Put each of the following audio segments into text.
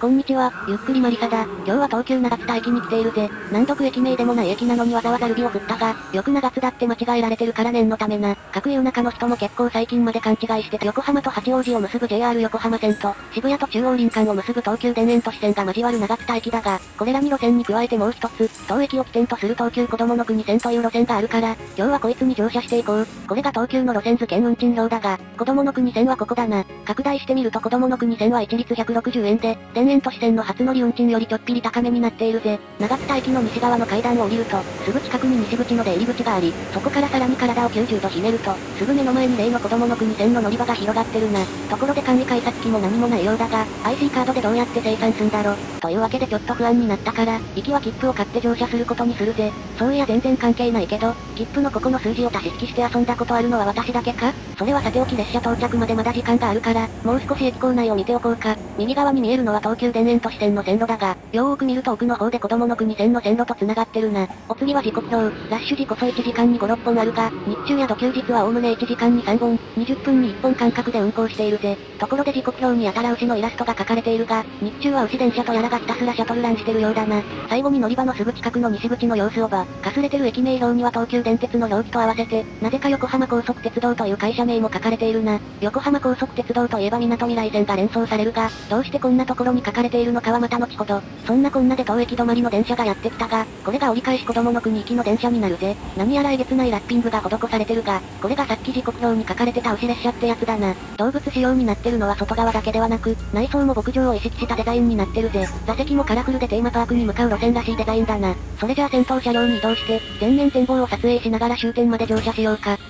こんにちは、ゆっくりマリサだ。今日は東急長津田駅に来ているぜ。難読駅名でもない駅なのにわざわざルビを振ったが、よく長津田って間違えられてるから念のためな。各夜中の人も結構最近まで勘違いしてて横浜と八王子を結ぶ JR 横浜線と、渋谷と中央林間を結ぶ東急田園都市線が交わる長津田駅だが、これら2路線に加えてもう一つ、当駅を起点とする東急子供の国線という路線があるから、今日はこいつに乗車していこう。これが東急の路線図兼運賃表だが、子供の国線はここだな。拡大してみると子供の国線は一律160円で、田園都市線の初乗り運賃よりちょっぴり高めになっているぜ。長津田駅の西側の階段を降りると、すぐ近くに西口の出入り口があり、そこからさらに体を90度ひねると、すぐ目の前に例の子供の国線の乗り場が広がってるな。ところで管理改札機も何もないようだが、IC カードでどうやって生産すんだろ。というわけでちょっと不安になったから、行きは切符を買って乗車することにするぜ。そういや全然関係ないけど、切符のここの数字を足し引きして遊んだことあるのは私だけか？それはさておき列車到着までまだ時間があるから、もう少し駅構内を見ておこうか。右側に見えるのは東急田園都市線の線路だが、よーく見ると奥の方で子供の国線の線路と繋がってるな。お次は時刻表、ラッシュ時こそ1時間に5、6本あるが、日中や土休日はおおむね1時間に3本、20分に1本間隔で運行しているぜ。ところで時刻表にやたら牛のイラストが描かれているが、日中は牛電車とやらがひたすらシャトルランしてるようだな。最後に乗り場のすぐ近くの西口の様子をば、かすれてる駅名表には東急電鉄の表記と合わせて、なぜか横浜高速鉄道という会社名も書かれているな。横浜高速鉄道といえば港未来線が連想されるが、どうしてこんなところに書かれているのかはまた後ほど。そんなこんなで当駅止まりの電車がやってきたが、これが折り返し子供の国行きの電車になるぜ。何やらえげつないラッピングが施されてるが、これがさっき時刻表に書かれてた牛列車ってやつだな。動物仕様になってるのは外側だけではなく、内装も牧場を意識したデザインになってるぜ。座席もカラフルでテーマパークに向かう路線らしいデザインだな。それじゃあ先頭車両に移動して、全面展望を撮影しながら終点まで乗車しようか。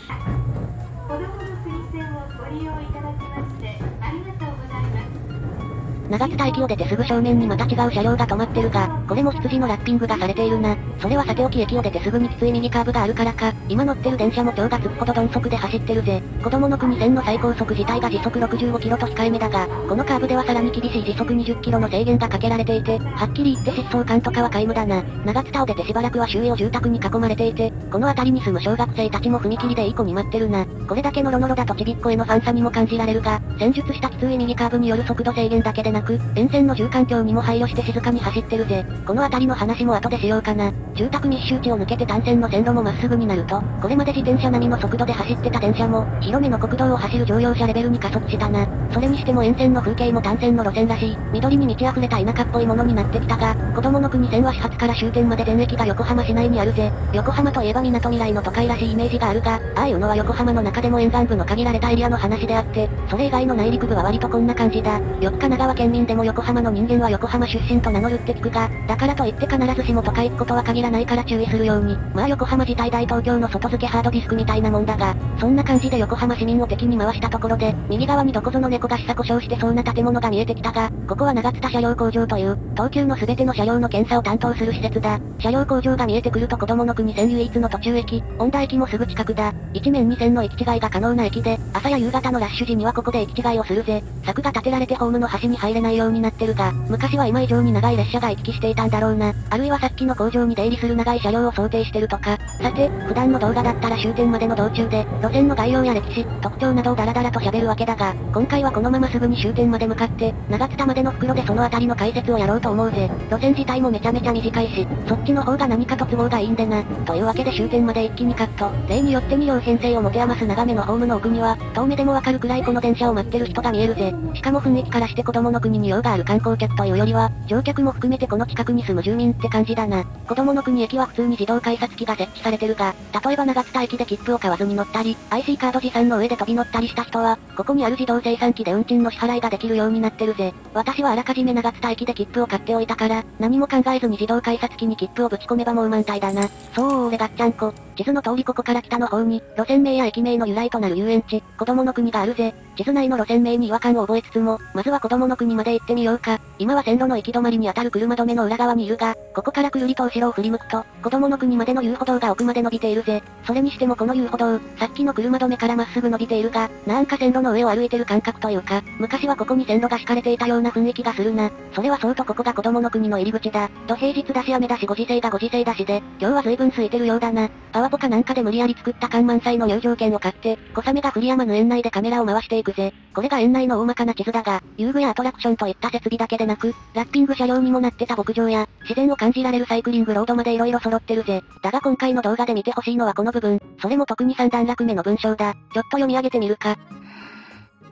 長津田駅を出てすぐ正面にまた違う車両が止まってるが、これも羊のラッピングがされているな。それはさておき駅を出てすぐにきつい右カーブがあるからか、今乗ってる電車も今日がつくほど鈍速で走ってるぜ。子供の国線の最高速自体が時速65キロと控えめだが、このカーブではさらに厳しい時速20キロの制限がかけられていて、はっきり言って疾走感とかは皆無だな。長津田を出てしばらくは周囲を住宅に囲まれていて、この辺りに住む小学生たちも踏切でいい子に待ってるな。これだけノロノロだとちびっこへのファンサにも感じられるが、戦術したきつい右カーブによる速度制限だけでなく、沿線の住環境にも配慮して静かに走ってるぜ。この辺りの話も後でしようかな。住宅密集地を抜けて単線の線路もまっすぐになると、これまで自転車並みの速度で走ってた電車も、広めの国道を走る乗用車レベルに加速したな。それにしても沿線の風景も単線の路線らしい、緑に満ち溢れた田舎っぽいものになってきたが、子供の国線は始発から終点まで全駅が横浜市内にあるぜ。横浜といえば港未来の都会らしいイメージがあるが、ああいうのは横浜の中でも沿岸部の限られたエリアの話であって、それ以外の内陸部は割とこんな感じだ。よく神奈川県民でも横浜の人間は横浜出身と名乗るって聞くが、だからといって必ずしも都会行くことは限らないないから注意するように。まあ横浜自体大東京の外付けハードディスクみたいなもんだが、そんな感じで横浜市民を敵に回したところで、右側にどこぞの猫が下故障してそうな建物が見えてきたが、ここは長津田車両工場という、東急の全ての車両の検査を担当する施設だ。車両工場が見えてくると子供の国線唯一の途中駅、恩田駅もすぐ近くだ。一面二線の行き違いが可能な駅で、朝や夕方のラッシュ時にはここで行き違いをするぜ。柵が建てられてホームの端に入れないようになってるが、昔は今以上に長い列車が行き来していたんだろうな。あるいはさっきの工場に出入りする長い車両を想定してるとか。さて、普段の動画だったら終点までの道中で、路線の概要や歴史、特徴などをダラダラと喋るわけだが、今回はこのまますぐに終点まで向かって、長津田までの袋でその辺りの解説をやろうと思うぜ。路線自体もめちゃめちゃ短いし、そっちの方が何かと都合がいいんでな。というわけで終点まで一気にカット。例によって2両編成を持て余す長めのホームの奥には、遠目でもわかるくらいこの電車を待ってる人が見えるぜ。しかも雰囲気からして子供の国に用がある観光客というよりは、乗客も含めてこの近くに住む住民って感じだな。子供の国駅は普通に自動改札機が設置されされてるが、例えば長津田駅で切符を買わずに乗ったり、IC カード持参の上で飛び乗ったりした人は、ここにある自動生産機で運賃の支払いができるようになってるぜ。私はあらかじめ長津田駅で切符を買っておいたから、何も考えずに自動改札機に切符をぶち込めばもう満体だな。そう俺がっちゃんこ。地図の通りここから北の方に、路線名や駅名の由来となる遊園地、子供の国があるぜ。地図内の路線名に違和感を覚えつつも、まずは子供の国まで行ってみようか。今は線路の行き止まりに当たる車止めの裏側にいるが、ここからくるりと後ろを振り向くと、子供の国までの遊歩道が奥まで伸びているぜ。それにしてもこの遊歩道、さっきの車止めからまっすぐ伸びているが、なんか線路の上を歩いてる感覚というか、昔はここに線路が敷かれていたような雰囲気がするな。それはそうとここが子供の国の入り口だ。土平日だし雨だしご時世がご時世だしで、今日は随分空いてるようだな。パワポかなんかで無理やり作った感満載の入場券を買って、小雨が降り山の園内でカメラを回していくぜ。これが園内の大まかな地図だが、遊具やアトラクションといった設備だけでなく、ラッピング車両にもなってた牧場や、自然を感じられるサイクリングロードまで色々揃ってるぜ。だが今回の動画で見てほしいのはこの部分、それも特に三段落目の文章だ。ちょっと読み上げてみるか。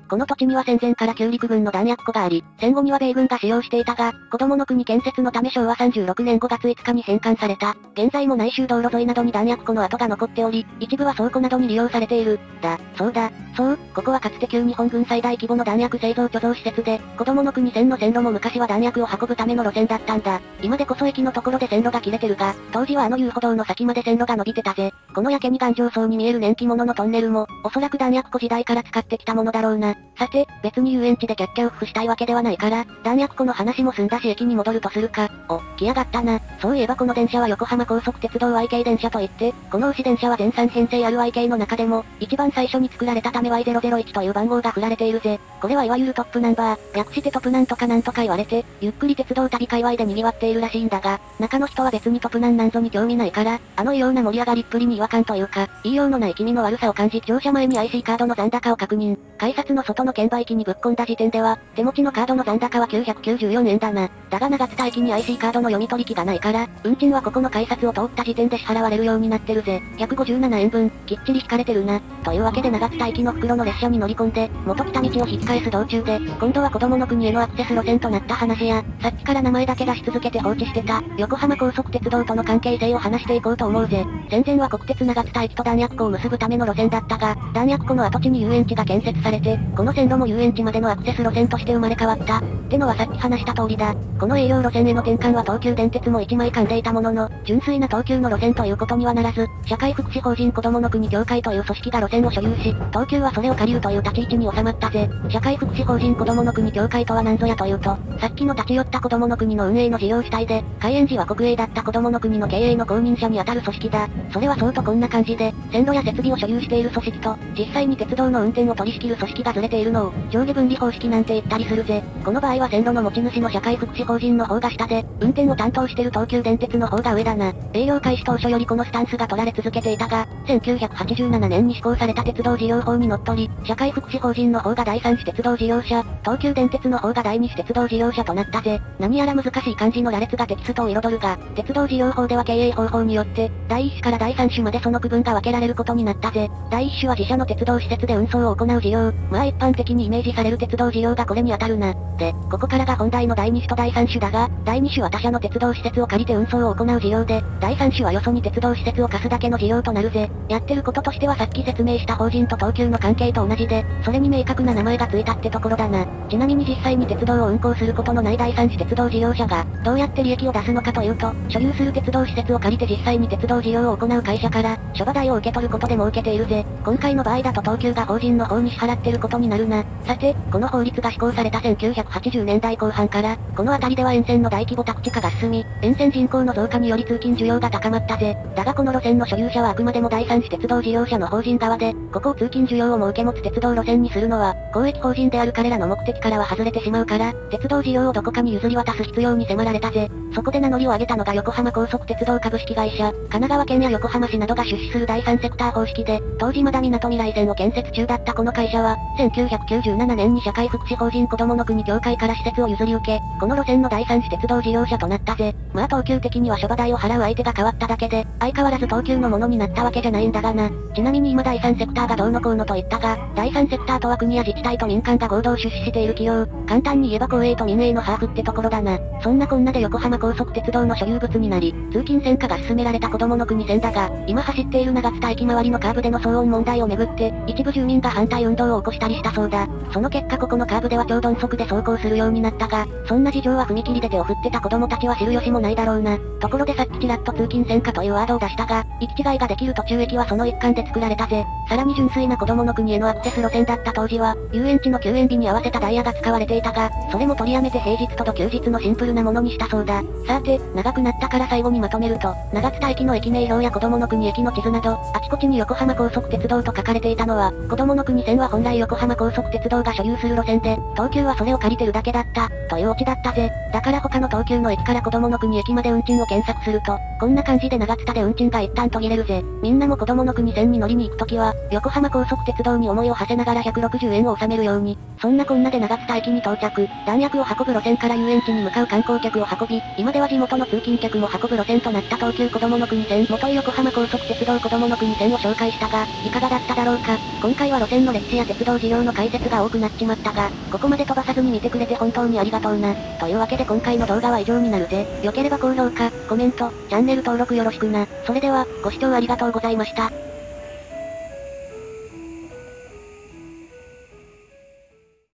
この土地には戦前から旧陸軍の弾薬庫があり、戦後には米軍が使用していたが、子供の国建設のため昭和36年5月5日に返還された。現在も内州道路沿いなどに弾薬庫の跡が残っており、一部は倉庫などに利用されている。だ、そうだ、そう、ここはかつて旧日本軍最大規模の弾薬製造貯蔵施設で、子供の国線の線路も昔は弾薬を運ぶための路線だったんだ。今でこそ駅のところで線路が切れてるが、当時はあの遊歩道の先まで線路が伸びてたぜ。このやけに頑丈そうに見える年季物のトンネルも、おそらく弾薬庫時代から使ってきたものだろうな。さて、別に遊園地でキャッキャウフしたいわけではないから、弾薬庫の話も済んだし駅に戻るとするか。お、来やがったな。そういえばこの電車は横浜高速鉄道 YK 電車といって、この牛電車は全3編成ある YK の中でも、一番最初に作られたため Y001 という番号が振られているぜ。これはいわゆるトップナンバー、略してトップなんとかなんとか言われて、ゆっくり鉄道旅界隈で賑わっているらしいんだが、中の人は別にトップナンなんぞに興味ないから、あの異様な盛り上がりっぷりに違和感というか、言いようのない気味の悪さを感じ乗車前に IC カードの残高を確認。改札の外の券売機にぶっ込んだ時点では、手持ちのカードの残高は994円だな。だが長津田駅に IC カードの読み取り機がないから、運賃はここの改札を通った時点で支払われるようになってるぜ。157円分、きっちり引かれてるな。というわけで長津田駅の袋の列車に乗り込んで、元来た道を引き返す道中で、今度は子供の国へのアクセス路線となった話や、さっきから名前だけ出し続けて放置してた、横浜高速鉄道との関係性を話していこうと思うぜ。戦前は国鉄長津田駅と弾薬庫を結ぶための路線だったが、弾薬庫の跡地に遊園地が建設されて、この線路も遊園地までのアクセス路線として生まれ変わった。ってのはさっき話した通りだ。この営業路線への転換は東急電鉄も一枚噛んでいたものの、純粋な東急の路線ということにはならず、社会福祉法人子供の国協会という組織が路線を所有し、東急はそれを借りるという立ち位置に収まったぜ。社会福祉法人子供の国協会とは何ぞやというと、さっきの立ち寄った子供の国の運営の事業主体で、開園時は国営だった子供の国の経営の公認者にあたる組織だ。それはそうとこんな感じで、線路や設備を所有している組織と、実際に鉄道の運転を取り仕切る組織がずれているのを、上下分離方式なんて言ったりするぜ。この場合は線路の持ち主の社会福祉法人の方が下で、運転を担当してる東急電鉄の方が上だな。営業開始当初よりこのスタンスが取られ続けていたが、1987年に施行された鉄道事業法にのっとり、社会福祉法人の方が第3種鉄道事業者、東急電鉄の方が第2種鉄道事業者となったぜ。何やら難しい漢字の羅列がテキストを彩るが、鉄道事業法では経営方法によって、第1種から第3種までまでその区分が分けられることになったぜ。第1種は自社の鉄道施設で運送を行う事業。まあ一般的にイメージされる鉄道事業がこれに当たるな。で、ここからが本題の第2種と第3種だが、第2種は他社の鉄道施設を借りて運送を行う事業で、第3種はよそに鉄道施設を貸すだけの事業となるぜ。やってることとしてはさっき説明した法人と東急の関係と同じで、それに明確な名前が付いたってところだな。ちなみに実際に鉄道を運行することのない第3種鉄道事業者が、どうやって利益を出すのかというと、所有する鉄道施設を借りて実際に鉄道事業を行う会社から、諸場代を受け取ることで儲けているぜ。今回の場合だと東急が法人の方に支払ってることになるな。さて、この法律が施行された1980年代後半から、この辺りでは沿線の大規模宅地化が進み、沿線人口の増加により通勤需要が高まったぜ。だがこの路線の所有者はあくまでも第三種鉄道事業者の法人側で、ここを通勤需要を設け持つ鉄道路線にするのは、公益法人である彼らの目的からは外れてしまうから、鉄道事業をどこかに譲り渡す必要に迫られたぜ。そこで名乗りを上げたのが横浜高速鉄道株式会社、神奈川県や横浜市などが出資する第三セクター方式で、当時まだ港未来線を建設中だったこの会社は、1997年に社会福祉法人子供の国協会から施設を譲り受け、この路線の第三種鉄道事業者となったぜ。まあ東急的には諸場代を払う相手が変わっただけで、相変わらず東急のものになったわけじゃないんだがな。ちなみに今第三セクターがどうのこうのと言ったが、第三セクターとは国や自治体と民間が合同出資している企業。簡単に言えば公営と民営のハーフってところだな。そんなこんなで横浜高速鉄道の所有物になり、通勤線化が進められた子供の国線だが、今走っている長津田駅周りのカーブでの騒音問題をめぐって、一部住民が反対運動を起こしたりしたそうだ。その結果ここのカーブでは超鈍速で走行するようになったが、そんな事情は踏切で手を振ってた子供たちは知る由もないないだろうな。ところでさっきちらっと通勤線かというワードを出したが、行き違いができる途中駅はその一環で作られたぜ。さらに純粋な子供の国へのアクセス路線だった当時は、遊園地の休園日に合わせたダイヤが使われていたが、それも取りやめて平日とと休日のシンプルなものにしたそうだ。さて、長くなったから最後にまとめると、長津田駅の駅名表や子供の国駅の地図など、あちこちに横浜高速鉄道と書かれていたのは、子供の国線は本来横浜高速鉄道が所有する路線で、東急はそれを借りてるだけだった、というオチだったぜ。だから他の東急の駅から子供の国駅まで運賃を検索すると、こんな感じで長津田で運賃が一旦途切れるぜ。みんなも子供の国線に乗りに行くときは、横浜高速鉄道に思いを馳せながら160円を納めるように、そんなこんなで長津田駅に到着、弾薬を運ぶ路線から遊園地に向かう観光客を運び、今では地元の通勤客も運ぶ路線となった東急子供の国線、元横浜高速鉄道子供の国線を紹介したが、いかがだっただろうか。今回は路線の歴史や鉄道事業の解説が多くなっちまったが、ここまで飛ばさずに見てくれて本当にありがとうな。というわけで今回の動画は以上になるぜ。良ければ高評価、コメント、チャンネル登録よろしくな。それでは、ご視聴ありがとうございました。